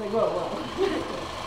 Like.